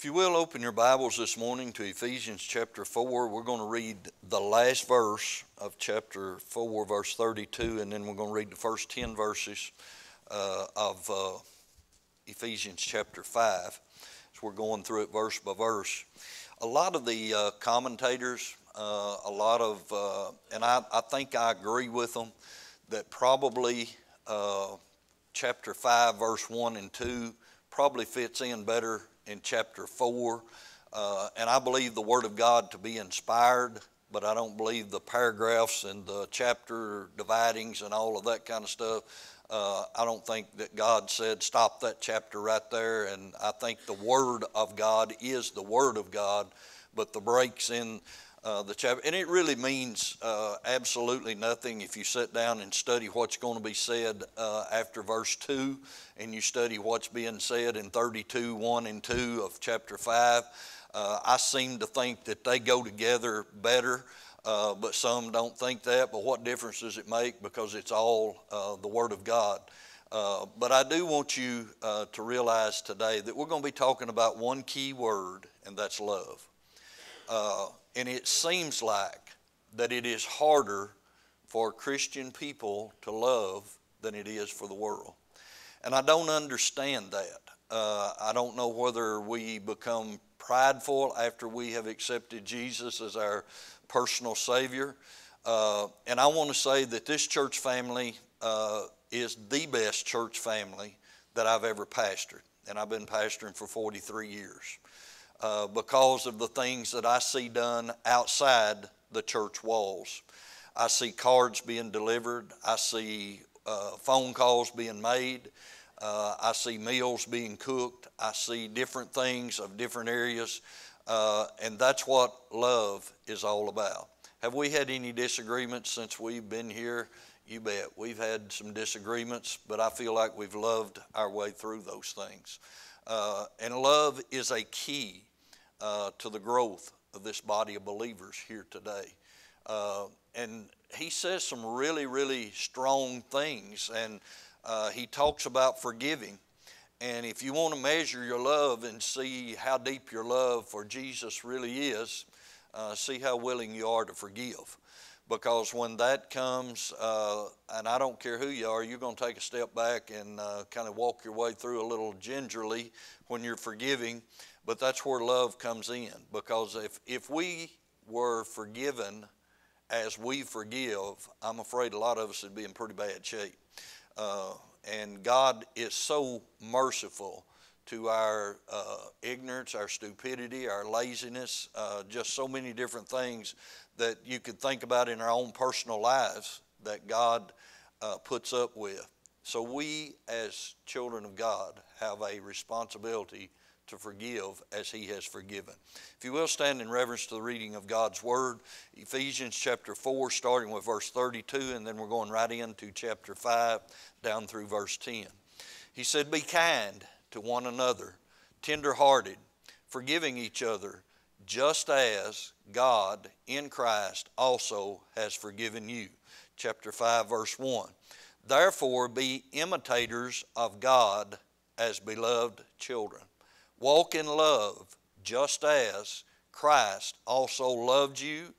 If you will, open your Bibles this morning to Ephesians chapter 4. We're going to read the last verse of chapter 4, verse 32, and then we're going to read the first 10 verses uh, of uh, Ephesians chapter 5. So we're going through it verse by verse. A lot of the uh, commentators, uh, a lot of, uh, and I, I, think I agree with them, that probably uh, chapter 5, verse 1 and 2 probably fits in better in chapter 4. Uh, and I believe the Word of God to be inspired, but I don't believe the paragraphs and the chapter dividings and all of that kind of stuff. Uh, I don't think that God said, stop that chapter right there. And I think the Word of God is the Word of God, but the breaks in uh, the chapter, and it really means uh, absolutely nothing if you sit down and study what's going to be said uh, after verse 2 and you study what's being said in 32, 1 and 2 of chapter 5. Uh, I seem to think that they go together better, uh, but some don't think that. But what difference does it make? Because it's all uh, the Word of God. but I do want you to realize today that we're going to be talking about one key word, and that's love. And it seems like that it is harder for Christian people to love than it is for the world. And I don't understand that. Uh, I don't know whether we become prideful after we have accepted Jesus as our personal Savior. Uh, and I want to say that this church family uh, is the best church family that I've ever pastored. And I've been pastoring for 43 years uh, because of the things that I see done outside the church walls. I see cards being delivered, I see uh, phone calls being made, uh, I see meals being cooked, I see different things of different areas, uh, and that's what love is all about. Have we had any disagreements since we've been here? You bet. We've had some disagreements, but I feel like we've loved our way through those things. Uh, and love is a key uh, to the growth of this body of believers here today. Uh, and he says some really, really strong things. And uh, he talks about forgiving. And if you want to measure your love and see how deep your love for Jesus really is, uh, see how willing you are to forgive. Because when that comes, uh, and I don't care who you are, you're going to take a step back and uh, kind of walk your way through a little gingerly when you're forgiving. But that's where love comes in because if, if we were forgiven as we forgive, I'm afraid a lot of us would be in pretty bad shape. Uh, and God is so merciful to our uh, ignorance, our stupidity, our laziness, uh, just so many different things that you could think about in our own personal lives that God uh, puts up with. So we, as children of God, have a responsibility to forgive as he has forgiven. If you will stand in reverence to the reading of God's word, Ephesians chapter 4, starting with verse 32, and then we're going right into chapter 5 down through verse 10. He said, Be kind to one another, tender hearted, forgiving each other, just as God in Christ also has forgiven you. Chapter 5, verse 1. Therefore, be imitators of God as beloved children Walk in love, just as Christ also loved you,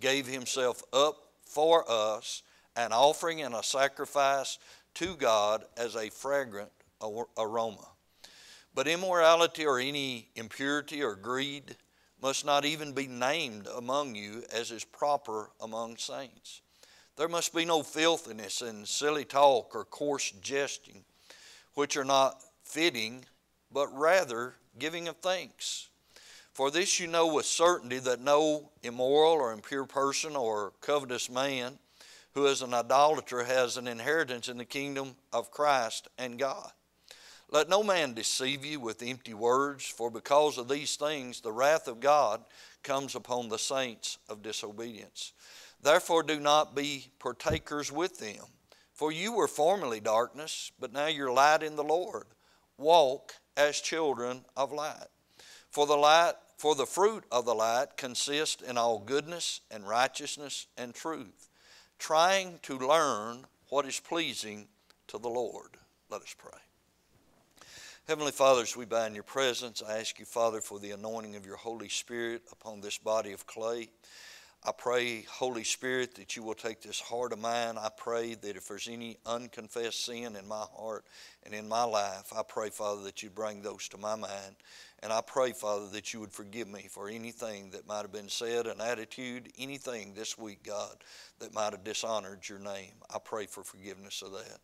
gave himself up for us, an offering and a sacrifice to God as a fragrant aroma. But immorality or any impurity or greed must not even be named among you as is proper among saints. There must be no filthiness and silly talk or coarse jesting, which are not fitting, but rather giving of thanks. For this you know with certainty that no immoral or impure person or covetous man who is an idolater has an inheritance in the kingdom of Christ and God. Let no man deceive you with empty words, for because of these things the wrath of God comes upon the saints of disobedience. Therefore, do not be partakers with them. For you were formerly darkness, but now you're light in the Lord. Walk as children of light. For the light, for the fruit of the light consists in all goodness and righteousness and truth, trying to learn what is pleasing to the Lord. Let us pray. Heavenly Father, as we bow in your presence, I ask you, Father, for the anointing of your Holy Spirit upon this body of clay. I pray, Holy Spirit, that you will take this heart of mine. I pray that if there's any unconfessed sin in my heart and in my life, I pray, Father, that you bring those to my mind. And I pray, Father, that you would forgive me for anything that might have been said, an attitude, anything this week, God, that might have dishonored your name. I pray for forgiveness of that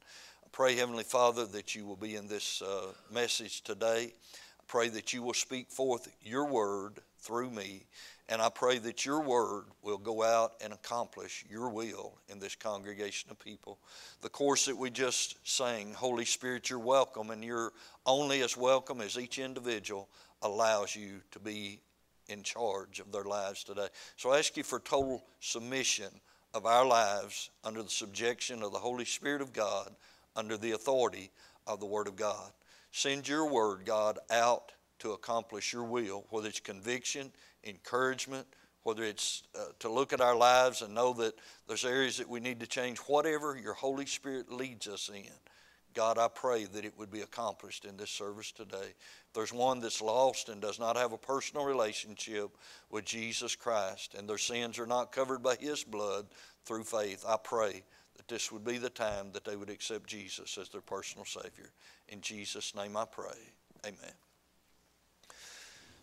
I pray, Heavenly Father, that you will be in this uh, message today. I pray that you will speak forth your word through me. And I pray that your word will go out and accomplish your will in this congregation of people. The course that we just sang, Holy Spirit, you're welcome, and you're only as welcome as each individual allows you to be in charge of their lives today. So I ask you for total submission of our lives under the subjection of the Holy Spirit of God under the authority of the Word of God. Send your Word, God, out to accomplish your will, whether it's conviction, encouragement, whether it's uh, to look at our lives and know that there's areas that we need to change, whatever your Holy Spirit leads us in. God, I pray that it would be accomplished in this service today. If there's one that's lost and does not have a personal relationship with Jesus Christ and their sins are not covered by His blood through faith, I pray that this would be the time that they would accept Jesus as their personal Savior. In Jesus' name I pray. Amen.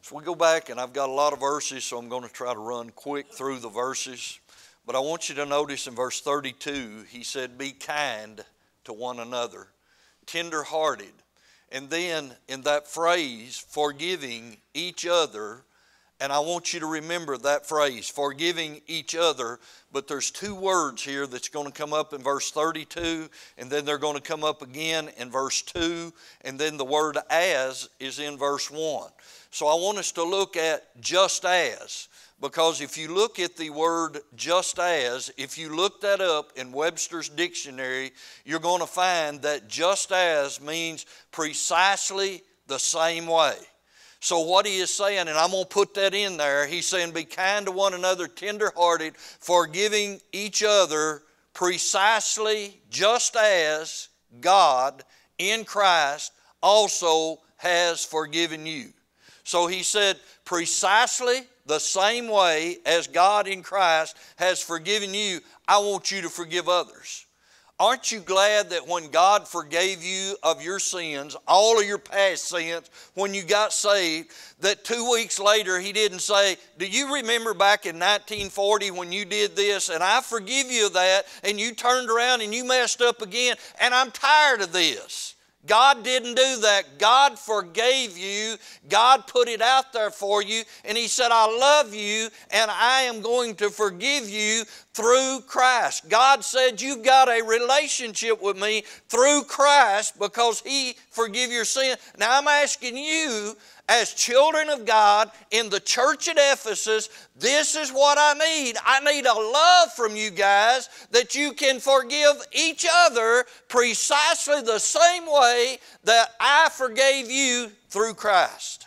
So we go back, and I've got a lot of verses, so I'm going to try to run quick through the verses. But I want you to notice in verse 32, he said, Be kind to one another, tender hearted. And then in that phrase, forgiving each other and I want you to remember that phrase, forgiving each other. But there's two words here that's going to come up in verse 32, and then they're going to come up again in verse 2, and then the word as is in verse 1. So I want us to look at just as, because if you look at the word just as, if you look that up in Webster's dictionary, you're going to find that just as means precisely the same way. So, what he is saying, and I'm going to put that in there, he's saying, Be kind to one another, tenderhearted, forgiving each other precisely just as God in Christ also has forgiven you. So, he said, Precisely the same way as God in Christ has forgiven you, I want you to forgive others. Aren't you glad that when God forgave you of your sins, all of your past sins, when you got saved, that two weeks later He didn't say, Do you remember back in 1940 when you did this and I forgive you of that and you turned around and you messed up again and I'm tired of this? God didn't do that. God forgave you. God put it out there for you. And He said, I love you and I am going to forgive you through Christ. God said, You've got a relationship with me through Christ because He forgive your sin. Now I'm asking you as children of God in the church at Ephesus, this is what I need. I need a love from you guys that you can forgive each other precisely the same way that I forgave you through Christ.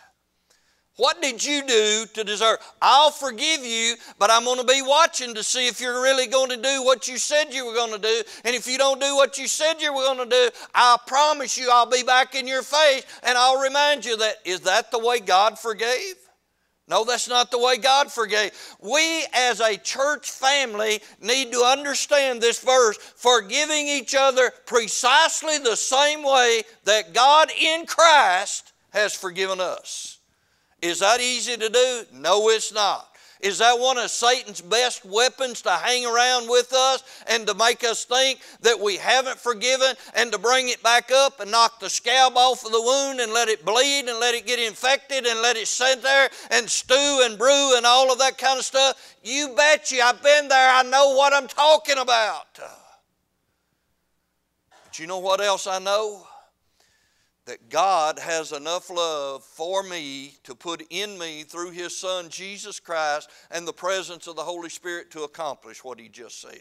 What did you do to deserve? I'll forgive you, but I'm going to be watching to see if you're really going to do what you said you were going to do. And if you don't do what you said you were going to do, I promise you I'll be back in your face and I'll remind you that. Is that the way God forgave? No, that's not the way God forgave. We as a church family need to understand this verse, forgiving each other precisely the same way that God in Christ has forgiven us. Is that easy to do? No, it's not. Is that one of Satan's best weapons to hang around with us and to make us think that we haven't forgiven and to bring it back up and knock the scab off of the wound and let it bleed and let it get infected and let it sit there and stew and brew and all of that kind of stuff? You bet you, I've been there, I know what I'm talking about. But you know what else I know? That God has enough love for me to put in me through His Son Jesus Christ and the presence of the Holy Spirit to accomplish what He just said.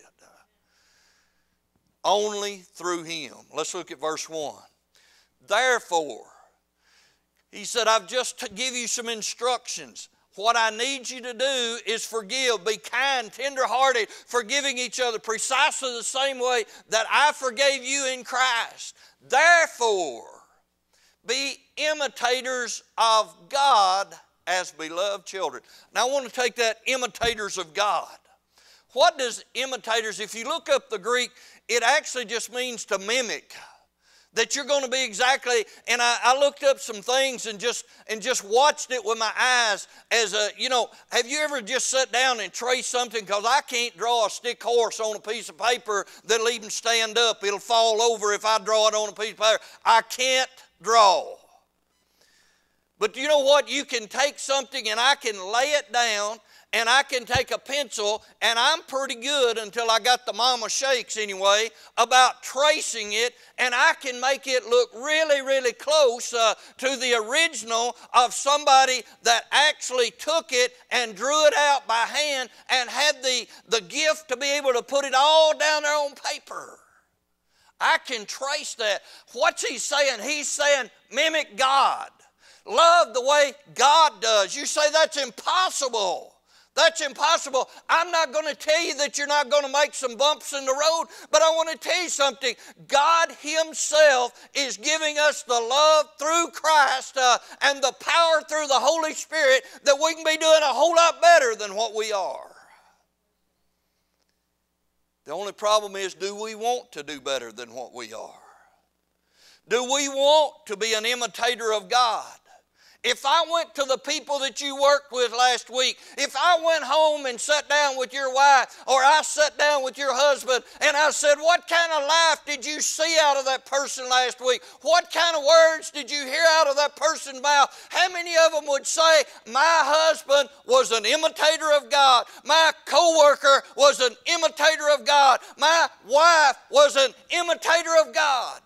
Only through Him. Let's look at verse 1. Therefore, He said, I've just to give you some instructions. What I need you to do is forgive, be kind, tenderhearted, forgiving each other precisely the same way that I forgave you in Christ. Therefore, be imitators of God as beloved children. Now, I want to take that imitators of God. What does imitators, if you look up the Greek, it actually just means to mimic that you're going to be exactly and I, I, looked up some things and just and just watched it with my eyes as a you know have you ever just sat down and traced something because i can't draw a stick horse on a piece of paper that'll even stand up it'll fall over if i draw it on a piece of paper i can't draw but you know what you can take something and i can lay it down and I can take a pencil, and I'm pretty good until I got the mama shakes anyway, about tracing it, and I can make it look really, really close uh, to the original of somebody that actually took it and drew it out by hand and had the, the gift to be able to put it all down there on paper. I can trace that. What's he saying? He's saying, mimic God. Love the way God does. You say that's impossible. That's impossible. I'm not going to tell you that you're not going to make some bumps in the road, but I want to tell you something. God Himself is giving us the love through Christ uh, and the power through the Holy Spirit that we can be doing a whole lot better than what we are. The only problem is do we want to do better than what we are? Do we want to be an imitator of God? If I went to the people that you worked with last week, if I went home and sat down with your wife or I sat down with your husband and I said, What kind of life did you see out of that person last week? What kind of words did you hear out of that person's mouth? How many of them would say, My husband was an imitator of God, my co worker was an imitator of God, my wife was an imitator of God?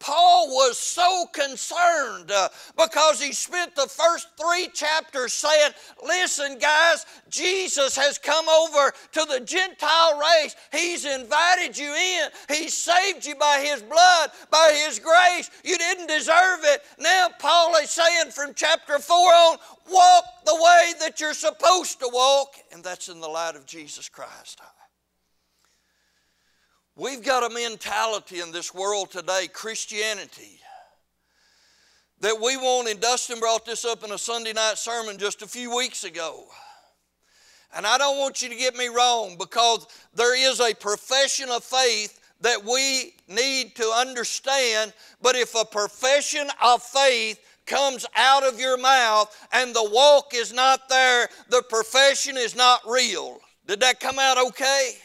Paul was so concerned uh, because he spent the first three chapters saying, Listen, guys, Jesus has come over to the Gentile race. He's invited you in. He saved you by His blood, by His grace. You didn't deserve it. Now, Paul is saying from chapter 4 on, walk the way that you're supposed to walk, and that's in the light of Jesus Christ. We've got a mentality in this world today, Christianity, that we want, and Dustin brought this up in a Sunday night sermon just a few weeks ago. And I don't want you to get me wrong because there is a profession of faith that we need to understand. But if a profession of faith comes out of your mouth and the walk is not there, the profession is not real. Did that come out okay?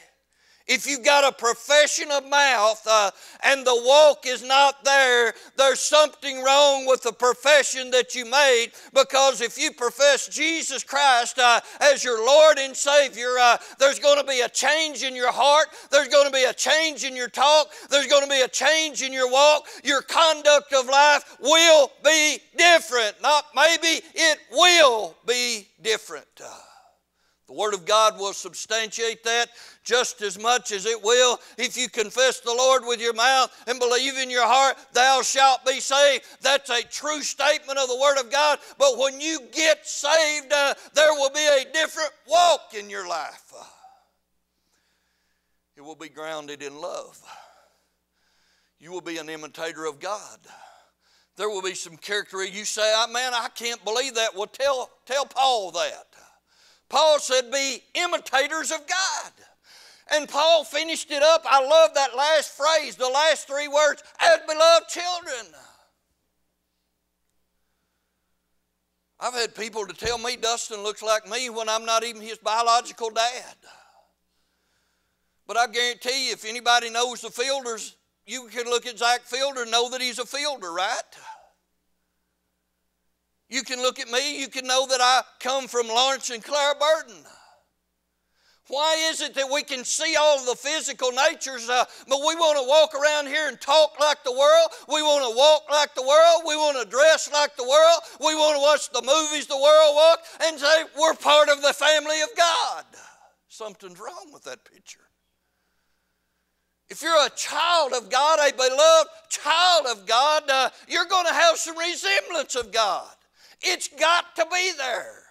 If you've got a profession of mouth uh, and the walk is not there, there's something wrong with the profession that you made because if you profess Jesus Christ uh, as your Lord and Savior, uh, there's going to be a change in your heart, there's going to be a change in your talk, there's going to be a change in your walk. Your conduct of life will be different. Not maybe, it will be different. The Word of God will substantiate that just as much as it will if you confess the Lord with your mouth and believe in your heart, thou shalt be saved. That's a true statement of the Word of God. But when you get saved, uh, there will be a different walk in your life. It will be grounded in love. You will be an imitator of God. There will be some character you say, oh, man, I can't believe that. Well, tell, tell Paul that. Paul said, be imitators of God. And Paul finished it up. I love that last phrase, the last three words, as beloved children. I've had people to tell me Dustin looks like me when I'm not even his biological dad. But I guarantee you, if anybody knows the Fielders, you can look at Zach Fielder and know that he's a fielder, right? You can look at me, you can know that I come from Lawrence and Clara Burdin. Why is it that we can see all the physical natures, uh, but we want to walk around here and talk like the world? We want to walk like the world. We want to dress like the world. We want to watch the movies the world walk and say we're part of the family of God. Something's wrong with that picture. If you're a child of God, a beloved child of God, uh, you're going to have some resemblance of God. It's got to be there.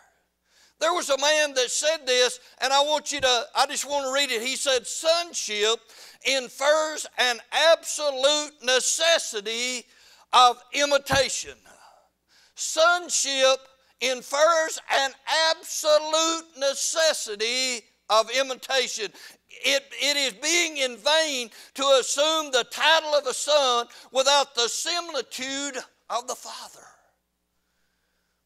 There was a man that said this, and I want you to, I just want to read it. He said, Sonship infers an absolute necessity of imitation. Sonship infers an absolute necessity of imitation. It, it is being in vain to assume the title of a son without the similitude of the Father.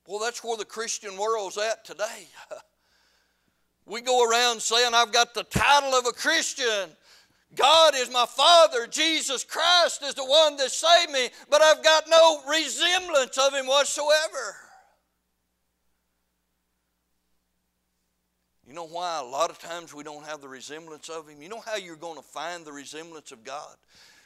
Well, that's where the Christian world's at today. We go around saying, I've got the title of a Christian. God is my Father. Jesus Christ is the one that saved me, but I've got no resemblance of Him whatsoever. You know why a lot of times we don't have the resemblance of Him? You know how you're going to find the resemblance of God?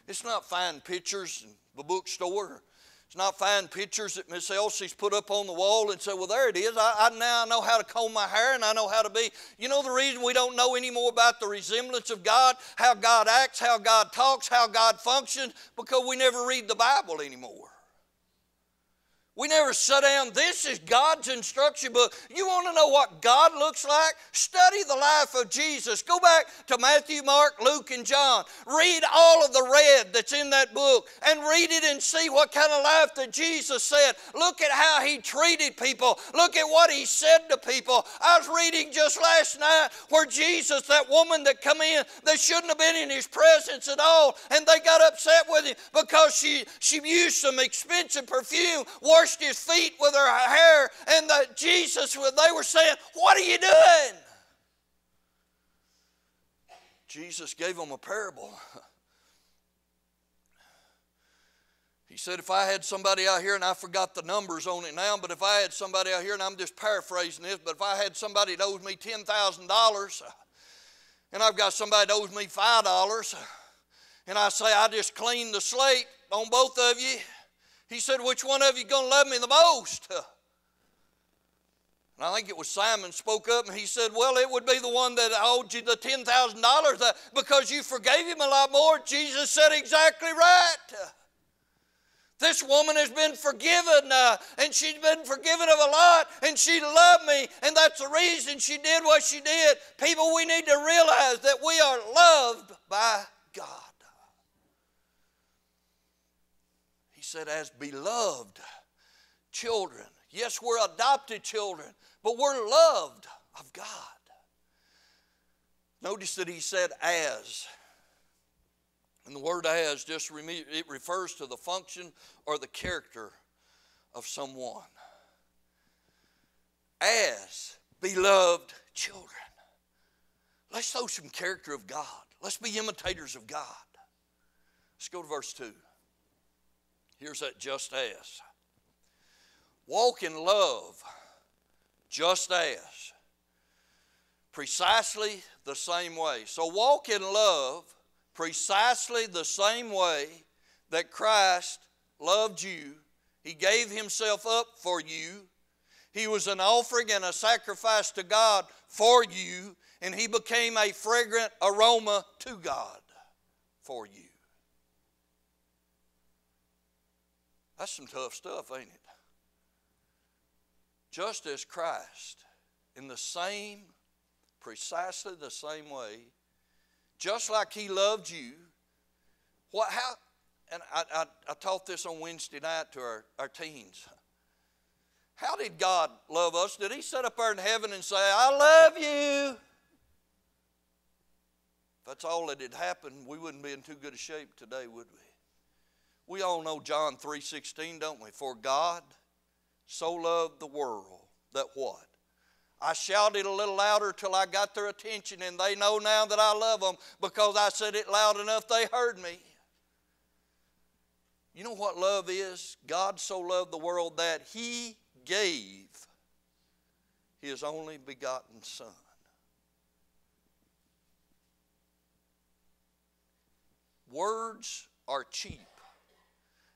It's not find pictures in the bookstore. It's not find pictures that Miss Elsie's put up on the wall and say, well, there it is. I, I now know how to comb my hair and I know how to be. You know the reason we don't know any more about the resemblance of God, how God acts, how God talks, how God functions? Because we never read the Bible anymore. We never sit down. This is God's instruction book. You want to know what God looks like? Study the life of Jesus. Go back to Matthew, Mark, Luke, and John. Read all of the red that's in that book and read it and see what kind of life that Jesus said. Look at how he treated people. Look at what he said to people. I was reading just last night where Jesus, that woman that come in, that shouldn't have been in his presence at all, and they got upset with him because she, she used some expensive perfume washed his feet with her hair, and the Jesus, when they were saying, What are you doing? Jesus gave them a parable. He said, if I had somebody out here, and I forgot the numbers on it now, but if I had somebody out here, and I'm just paraphrasing this, but if I had somebody that owes me $10,000, and I've got somebody that owes me $5, and I say, I just cleaned the slate on both of you, he said, Which one of you going to love me the most? And I think it was Simon spoke up and he said, Well, it would be the one that owed you the $10,000 because you forgave him a lot more. Jesus said, Exactly right. This woman has been forgiven, uh, and she's been forgiven of a lot, and she loved me, and that's the reason she did what she did. People, we need to realize that we are loved by God. Said, as beloved children. Yes, we're adopted children, but we're loved of God. Notice that he said as. And the word as just it refers to the function or the character of someone. As beloved children. Let's show some character of God. Let's be imitators of God. Let's go to verse 2. Here's that just as. Walk in love, just as. Precisely the same way. So walk in love precisely the same way that Christ loved you. He gave himself up for you. He was an offering and a sacrifice to God for you, and he became a fragrant aroma to God for you. That's some tough stuff, ain't it? Just as Christ, in the same, precisely the same way, just like He loved you, what, how, and I, I, I taught this on Wednesday night to our, our teens. How did God love us? Did He sit up there in heaven and say, I love you? If that's all that had happened, we wouldn't be in too good a shape today, would we? We all know John 3:16, don't we? For God so loved the world that what? I shouted a little louder till I got their attention, and they know now that I love them because I said it loud enough they heard me. You know what love is? God so loved the world that He gave His only begotten Son. Words are cheap.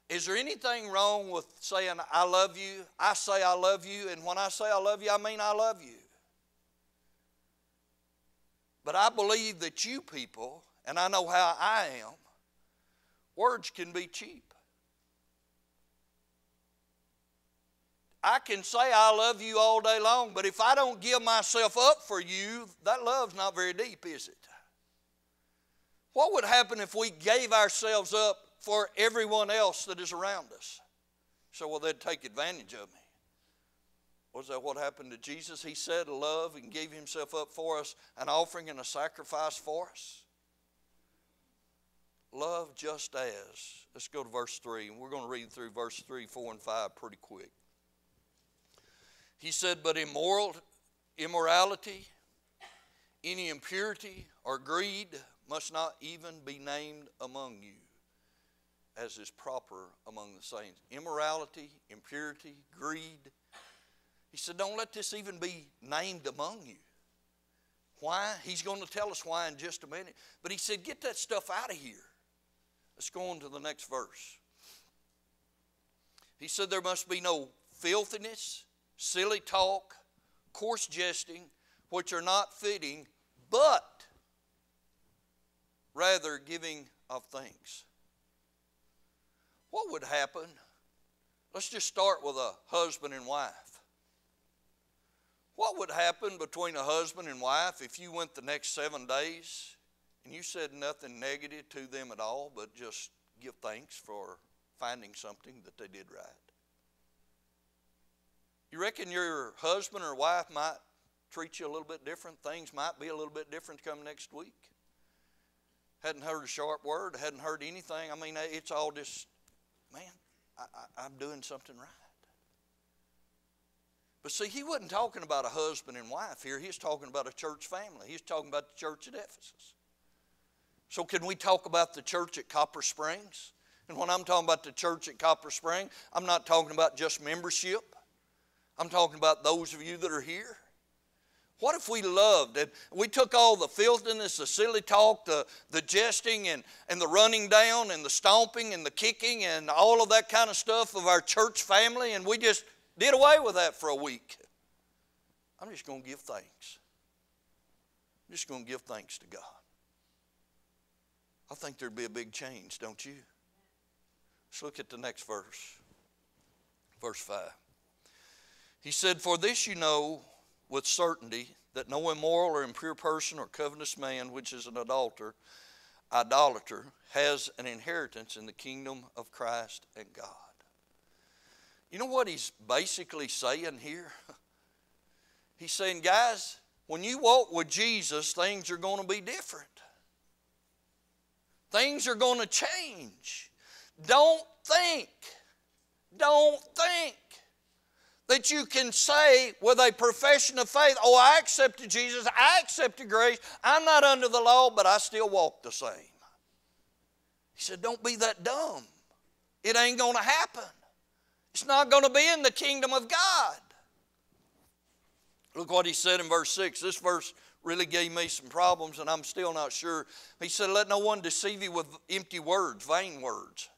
Is there anything wrong with saying, I love you? I say I love you, and when I say I love you, I mean I love you. But I believe that you people, and I know how I am, words can be cheap. I can say I love you all day long, but if I don't give myself up for you, that love's not very deep, is it? What would happen if we gave ourselves up for everyone else that is around us. So, well, they'd take advantage of me. Was that what happened to Jesus? He said, Love and gave himself up for us, an offering and a sacrifice for us. Love just as. Let's go to verse 3, and we're going to read through verse 3, 4, and 5 pretty quick. He said, But immoral, immorality, any impurity or greed must not even be named among you, as is proper among the saints. Immorality, impurity, greed. He said, Don't let this even be named among you. Why? He's going to tell us why in just a minute. But he said, Get that stuff out of here. Let's go on to the next verse. He said, There must be no filthiness, silly talk, coarse jesting, which are not fitting, but rather giving of thanks. What would happen? Let's just start with a husband and wife. What would happen between a husband and wife if you went the next seven days and you said nothing negative to them at all, but just give thanks for finding something that they did right? You reckon your husband or wife might treat you a little bit different? Things might be a little bit different come next week? Hadn't heard a sharp word, hadn't heard anything. I mean, it's all just, man, I, am doing something right. But see, he wasn't talking about a husband and wife here. He's talking about a church family. He's talking about the church at Ephesus. So, can we talk about the church at Copperas Springs? And when I'm talking about the church at Copperas Springs, I'm not talking about just membership. I'm talking about those of you that are here. What if we loved and we took all the filthiness, the silly talk, the, the jesting, and, and the running down, and the stomping, and the kicking, and all of that kind of stuff of our church family, and we just did away with that for a week? I'm just going to give thanks. I'm just going to give thanks to God. I think there'd be a big change, don't you? Let's look at the next verse. Verse 5. He said, For this you know with certainty that no immoral or impure person or covetous man, which is an adulterer, idolater, has an inheritance in the kingdom of Christ and God. You know what he's basically saying here? He's saying, guys, when you walk with Jesus, things are going to be different. Things are going to change. Don't think. Don't think that you can say with a profession of faith, Oh, I accepted Jesus, I accepted grace, I'm not under the law, but I still walk the same. He said, Don't be that dumb. It ain't going to happen. It's not going to be in the kingdom of God. Look what he said in verse 6. This verse really gave me some problems, and I'm still not sure. He said, Let no one deceive you with empty words, vain words.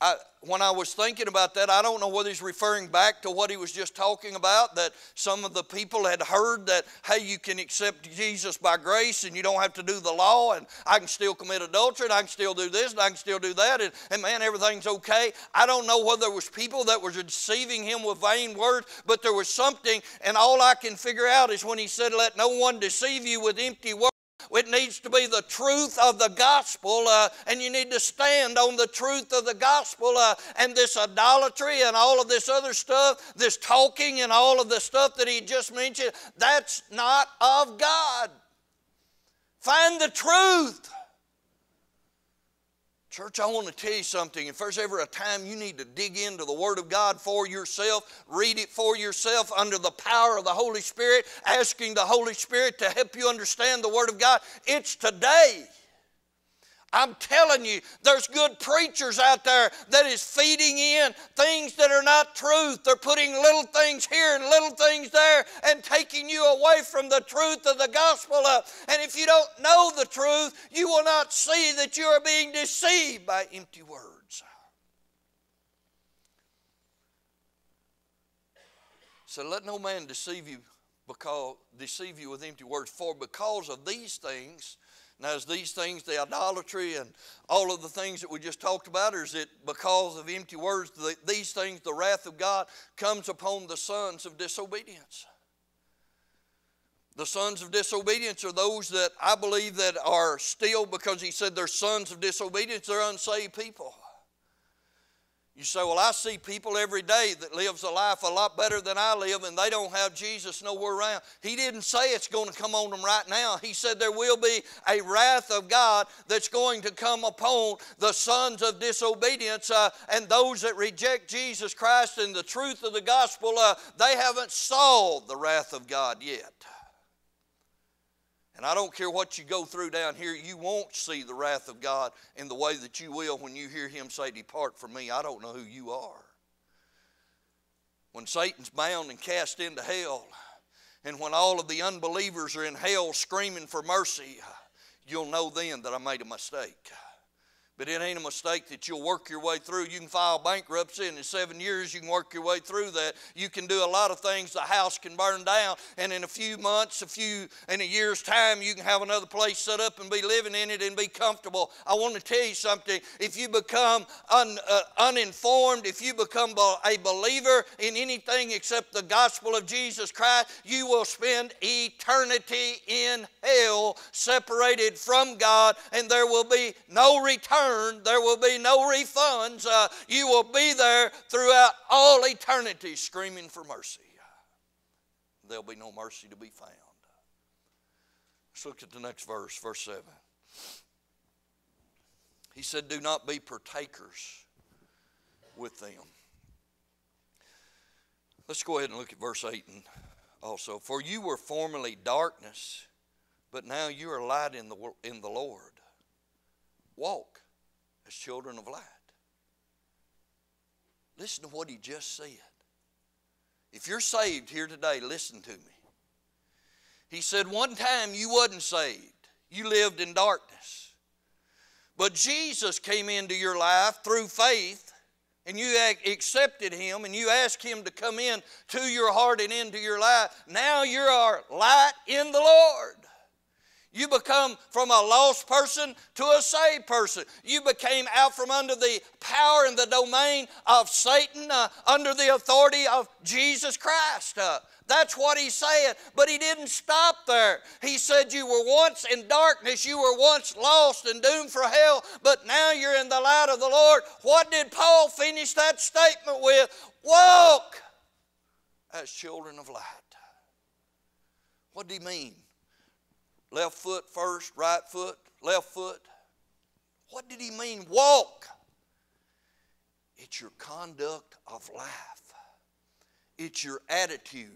I, when I was thinking about that, I don't know whether he's referring back to what he was just talking about, that some of the people had heard that, hey, you can accept Jesus by grace and you don't have to do the law, and I can still commit adultery, and I can still do this, and I can still do that, and, and man, everything's okay. I don't know whether there was people that were deceiving him with vain words, but there was something, and all I can figure out is when he said, let no one deceive you with empty words. It needs to be the truth of the gospel, uh, and you need to stand on the truth of the gospel. Uh, and this idolatry and all of this other stuff, this talking and all of the stuff that he just mentioned, that's not of God. Find the truth. Church, I want to tell you something. If there's ever a time you need to dig into the Word of God for yourself, read it for yourself under the power of the Holy Spirit, asking the Holy Spirit to help you understand the Word of God, it's today. I'm telling you, there's good preachers out there that is feeding in things that are not truth. They're putting little things here and little things there and taking you away from the truth of the gospel. And if you don't know the truth, you will not see that you are being deceived by empty words. So let no man deceive you because deceive you with empty words. For because of these things now, is these things the idolatry and all of the things that we just talked about, or is it because of empty words, the, these things, the wrath of God comes upon the sons of disobedience? The sons of disobedience are those that I believe that are still, because he said they're sons of disobedience, they're unsaved people. You say, Well, I see people every day that lives a life a lot better than I live, and they don't have Jesus nowhere around. He didn't say it's going to come on them right now. He said there will be a wrath of God that's going to come upon the sons of disobedience uh, and those that reject Jesus Christ and the truth of the gospel. Uh, they haven't saw the wrath of God yet. And I don't care what you go through down here, you won't see the wrath of God in the way that you will when you hear Him say, Depart from me. I don't know who you are. When Satan's bound and cast into hell, and when all of the unbelievers are in hell screaming for mercy, you'll know then that I made a mistake. But it ain't a mistake that you'll work your way through. You can file bankruptcy, and in seven years, you can work your way through that. You can do a lot of things. The house can burn down, and in a few months, a few, in a year's time, you can have another place set up and be living in it and be comfortable. I want to tell you something. If you become un, uh, uninformed, if you become a believer in anything except the gospel of Jesus Christ, you will spend eternity in hell, separated from God, and there will be no return There will be no refunds. Uh, you will be there throughout all eternity screaming for mercy. There'll be no mercy to be found. Let's look at the next verse, verse 7. He said, Do not be partakers with them. Let's go ahead and look at verse 8 and also. For you were formerly darkness, but now you are light in the, in the Lord. Walk as children of light. Listen to what he just said. If you're saved here today, listen to me. He said, One time you wasn't saved, you lived in darkness. But Jesus came into your life through faith, and you accepted Him, and you asked Him to come in to your heart and into your life. Now you are light in the Lord. You become from a lost person to a saved person. You became out from under the power and the domain of Satan, uh, under the authority of Jesus Christ. Uh, that's what he's saying. But he didn't stop there. He said, You were once in darkness, you were once lost and doomed for hell, but now you're in the light of the Lord. What did Paul finish that statement with? Walk as children of light. What did he mean? Left foot first, right foot, left foot. What did he mean? Walk. It's your conduct of life, it's your attitude.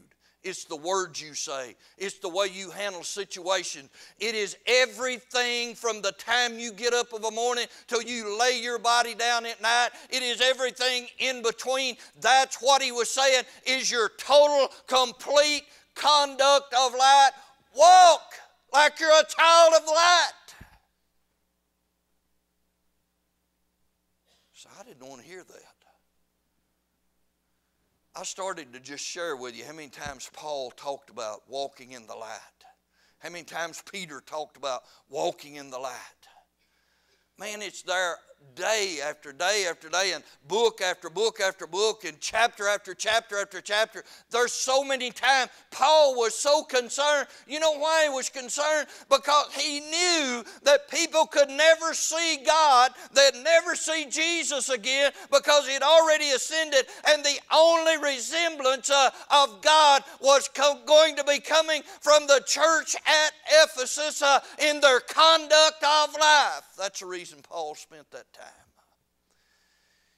It's the words you say. It's the way you handle situations. It is everything from the time you get up of a morning till you lay your body down at night. It is everything in between. That's what he was saying is your total, complete conduct of life. Walk like you're a child of light. So I didn't want to hear that. I started to just share with you how many times Paul talked about walking in the light, how many times Peter talked about walking in the light. Man, it's there day after day after day and book after book after book and chapter after chapter after chapter. There's so many times Paul was so concerned. You know why he was concerned? Because he knew that people could never see God, they'd never see Jesus again because he'd already ascended and the only resemblance uh, of God was co- going to be coming from the church at Ephesus uh, in their conduct of life. That's the reason Paul spent that time.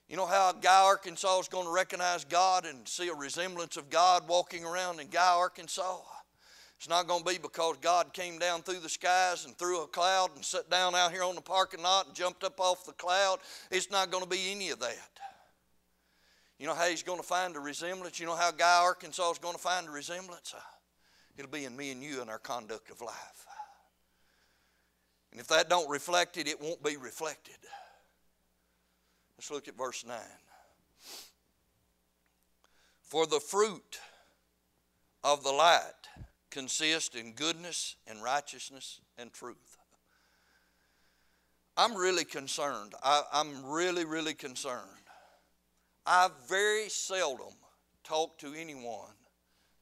You know how Guy Arkansas is going to recognize God and see a resemblance of God walking around in Guy, Arkansas? It's not going to be because God came down through the skies and through a cloud and sat down out here on the parking lot and jumped up off the cloud. It's not going to be any of that. You know how he's going to find a resemblance? You know how Guy, Arkansas is going to find a resemblance? It'll be in me and you and our conduct of life. And if that don't reflect it, it won't be reflected. Let's look at verse 9. For the fruit of the light consists in goodness and righteousness and truth. I'm really concerned. I, am really, really concerned. I very seldom talk to anyone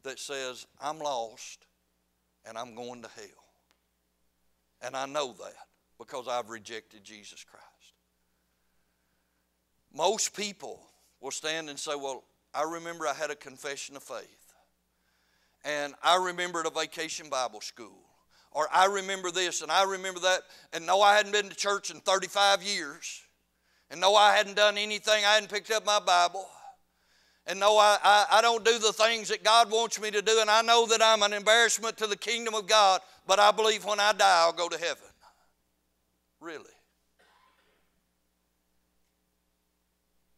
that says, I'm lost, and I'm going to hell. And I know that because I've rejected Jesus Christ. Most people will stand and say, Well, I remember I had a confession of faith. And I remembered a vacation Bible school. Or I remember this and I remember that. And no, I hadn't been to church in 35 years. And no, I hadn't done anything. I hadn't picked up my Bible. And no, I, I, I, don't do the things that God wants me to do. And I know that I'm an embarrassment to the kingdom of God. But I believe when I die, I'll go to heaven. Really.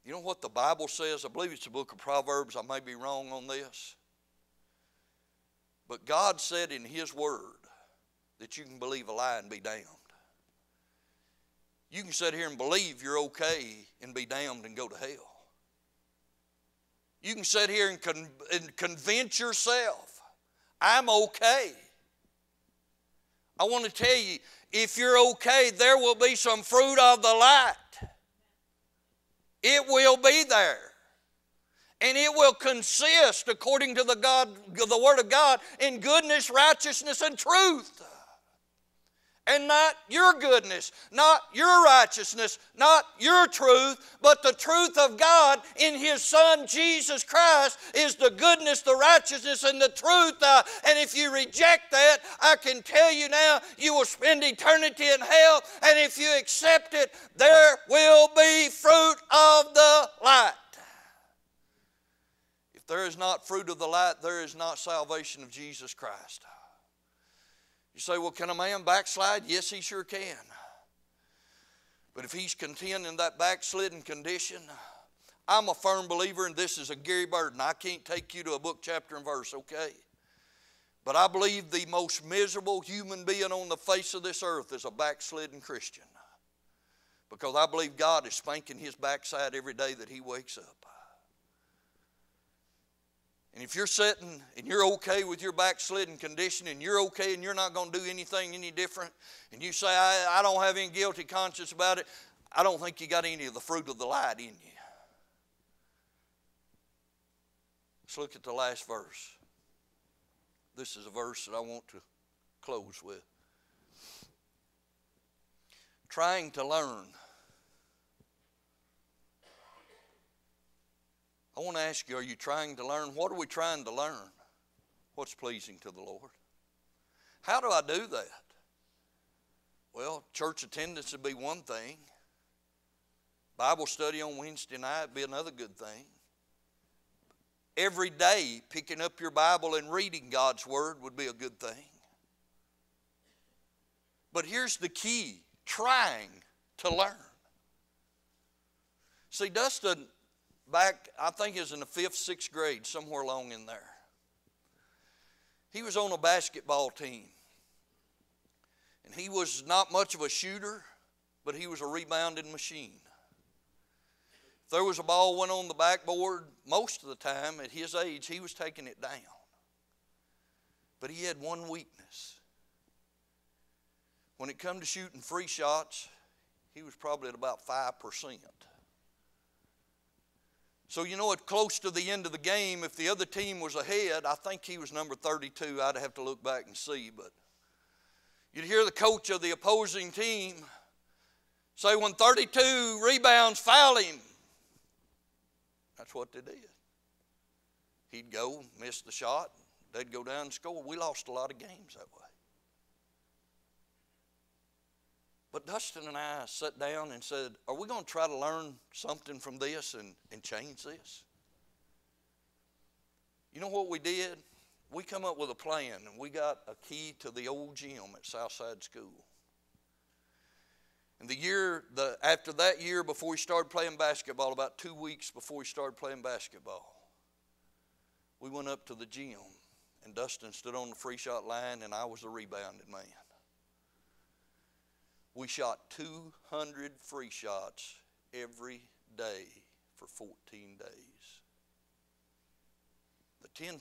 You know what the Bible says? I believe it's the book of Proverbs. I may be wrong on this. But God said in His Word that you can believe a lie and be damned. You can sit here and believe you're okay and be damned and go to hell. You can sit here and, con- and convince yourself, I'm okay. I want to tell you, if you're okay, there will be some fruit of the light. It will be there. And it will consist, according to the, God, the Word of God, in goodness, righteousness, and truth and not your goodness, not your righteousness, not your truth, but the truth of God in His Son Jesus Christ is the goodness, the righteousness, and the truth. Uh, and if you reject that, I can tell you now, you will spend eternity in hell. And if you accept it, there will be fruit of the light. If there is not fruit of the light, there is not salvation of Jesus Christ. You say, well, can a man backslide? Yes, he sure can. But if he's content in that backslidden condition, I'm a firm believer, and this is a Gary Burdin. I can't take you to a book, chapter, and verse, okay? But I believe the most miserable human being on the face of this earth is a backslidden Christian. Because I believe God is spanking his backside every day that he wakes up. And if you're sitting and you're okay with your backslidden condition and you're okay and you're not going to do anything any different, and you say, I, I don't have any guilty conscience about it, I don't think you got any of the fruit of the light in you. Let's look at the last verse. This is a verse that I want to close with. Trying to learn I want to ask you are you trying to learn? What are we trying to learn? What's pleasing to the Lord? How do I do that? Well, church attendance would be one thing. Bible study on Wednesday night would be another good thing. Every day, picking up your Bible and reading God's Word would be a good thing. But here's the key trying to learn. See, Dustin back, I think it was in the fifth, sixth grade, somewhere along in there. He was on a basketball team. And he was not much of a shooter, but he was a rebounding machine. If there was a ball went on the backboard, most of the time at his age, he was taking it down. But he had one weakness. When it come to shooting free shots, he was probably at about 5%. So, you know, at close to the end of the game, if the other team was ahead, I think he was number 32. I'd have to look back and see. But you'd hear the coach of the opposing team say, when 32 rebounds, foul him. That's what they did. He'd go, miss the shot, they'd go down and score. We lost a lot of games that way. But Dustin and I sat down and said, Are we going to try to learn something from this and, and change this? You know what we did? We come up with a plan and we got a key to the old gym at Southside School. And the year, the, after that year, before we started playing basketball, about two weeks before we started playing basketball, we went up to the gym and Dustin stood on the free shot line and I was the rebounding man. We shot 200 free shots every day for 14 days. The 10%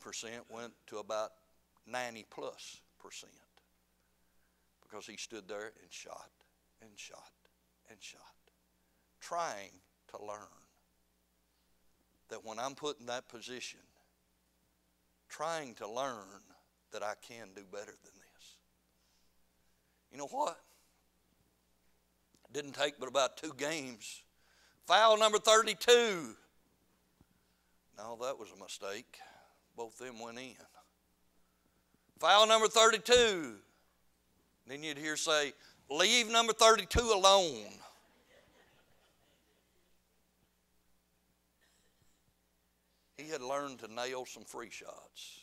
went to about 90 plus percent because he stood there and shot and shot and shot, trying to learn that when I'm put in that position, trying to learn that I can do better than this. You know what? Didn't take but about two games. Foul number 32. No, that was a mistake. Both them went in. Foul number 32. Then you'd hear say, leave number 32 alone. He had learned to nail some free shots.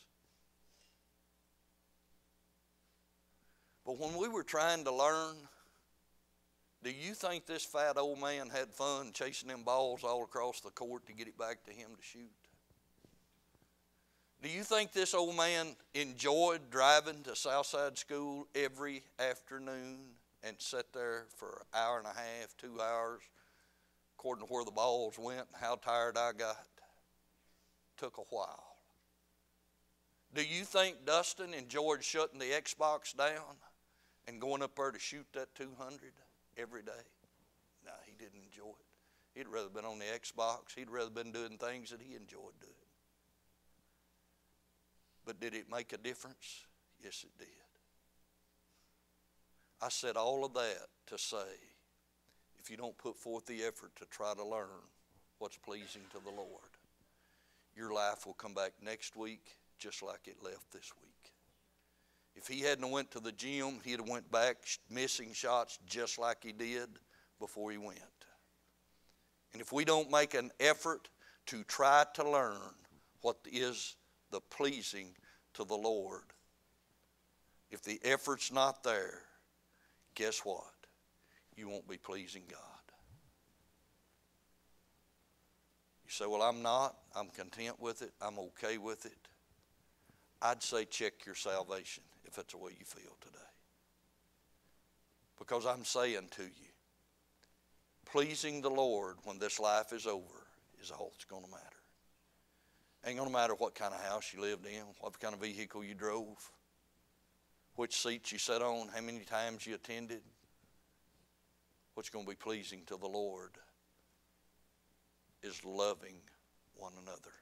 But when we were trying to learn, do you think this fat old man had fun chasing them balls all across the court to get it back to him to shoot? Do you think this old man enjoyed driving to Southside School every afternoon and sat there for an hour and a half, two hours, according to where the balls went and how tired I got? Took a while. Do you think Dustin enjoyed shutting the Xbox down and going up there to shoot that 200 every day? No, he didn't enjoy it. He'd rather been on the Xbox. He'd rather been doing things that he enjoyed doing. But did it make a difference? Yes, it did. I said all of that to say if you don't put forth the effort to try to learn what's pleasing to the Lord, your life will come back next week just like it left this week. If he hadn't went to the gym, he'd have went back missing shots just like he did before he went. And if we don't make an effort to try to learn what is the pleasing to the Lord. If the effort's not there, guess what? You won't be pleasing God. You say, Well, I'm not. I'm content with it. I'm okay with it. I'd say check your salvation if that's the way you feel today. Because I'm saying to you, pleasing the Lord when this life is over is all that's going to matter. Ain't going to matter what kind of house you lived in, what kind of vehicle you drove, which seats you sat on, how many times you attended. What's going to be pleasing to the Lord is loving one another.